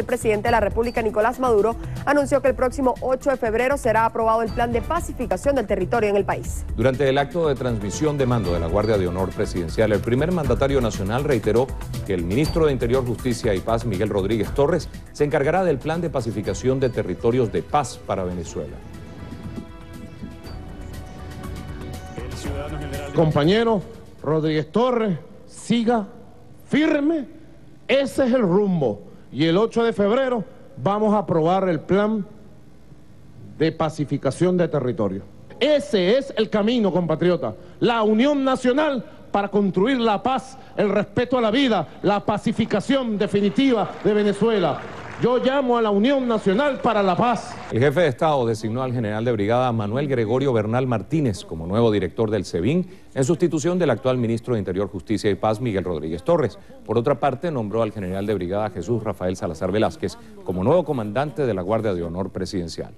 El presidente de la República, Nicolás Maduro, anunció que el próximo 8 de febrero será aprobado el plan de pacificación del territorio en el país. Durante el acto de transmisión de mando de la Guardia de Honor Presidencial, el primer mandatario nacional reiteró que el ministro de Interior, Justicia y Paz, Miguel Rodríguez Torres, se encargará del plan de pacificación de territorios de paz para Venezuela. Compañero Rodríguez Torres, siga firme, ese es el rumbo. Y el 8 de febrero vamos a aprobar el plan de pacificación de territorio. Ese es el camino, compatriota. La unión nacional para construir la paz, el respeto a la vida, la pacificación definitiva de Venezuela. Yo llamo a la Unión Nacional para la Paz. El jefe de Estado designó al general de brigada Manuel Gregorio Bernal Martínez como nuevo director del SEBIN en sustitución del actual ministro de Interior, Justicia y Paz, Miguel Rodríguez Torres. Por otra parte, nombró al general de brigada Jesús Rafael Salazar Velázquez como nuevo comandante de la Guardia de Honor Presidencial.